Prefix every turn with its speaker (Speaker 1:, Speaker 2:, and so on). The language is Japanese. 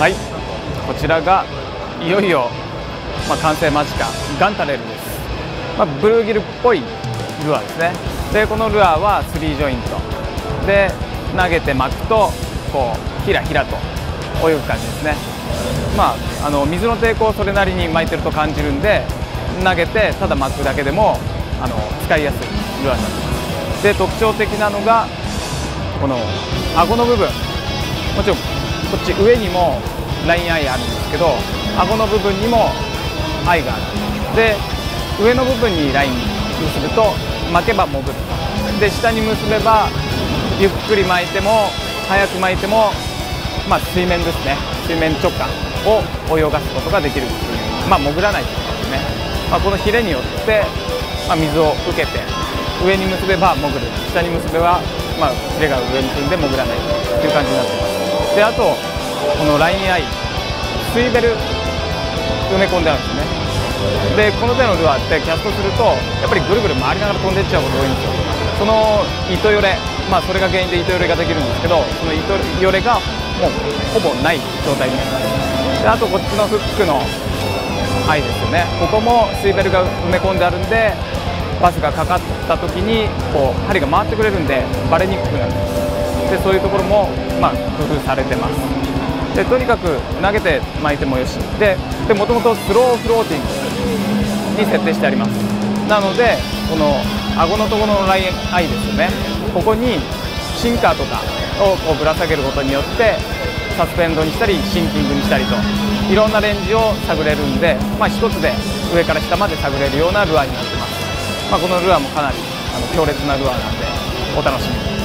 Speaker 1: はい。こちらがいよいよ、まあ、完成間近。ガンタレルです、まあ、ブルーギルっぽいルアーですね。でこのルアーは3ジョイント。で投げて巻くとこうひらひらと泳ぐ感じですね。まああの水の抵抗をそれなりに巻いてると感じるんで投げてただ巻くだけでもあの使いやすいルアーになってます。で特徴的なのがこの顎の部分。もちろんこっち上にもラインアイあるんですけど顎の部分にもアイがある。で上の部分にライン結ぶと巻けば潜るで下に結べばゆっくり巻いても速く巻いても、まあ、水面ですね。水面直下を泳がすことができるっていう。まあ潜らないってことですね、まあ、このヒレによって、まあ、水を受けて上に結べば潜る。下に結べば、まあ、ヒレが上に積んで潜らないという感じになってます。であとこのラインアイ水ベル埋め込んであるんですね。でこの手のルアーってキャストするとやっぱりぐるぐる回りながら飛んでっちゃうことが多いんですよ。その糸よれまあそれが原因で糸よれができるんですけどその糸よれがもうほぼない状態になります。であとこっちのフックの愛ですよね。ここも水ベルが埋め込んであるんでバスがかかった時にこう針が回ってくれるんでバレにくくなるんです。でそういうところも、まあ、工夫されてます。でとにかく投げて巻いてもよし。でもともとスローフローティングに設定してあります。なのでこの顎のところのラインアイですよね。ここにシンカーとかをこうぶら下げることによってサスペンドにしたりシンキングにしたりといろんなレンジを探れるんで、まあ、1つで上から下まで探れるようなルアーになってます、まあ、このルアーもかなりあの強烈なルアーなんでお楽しみに。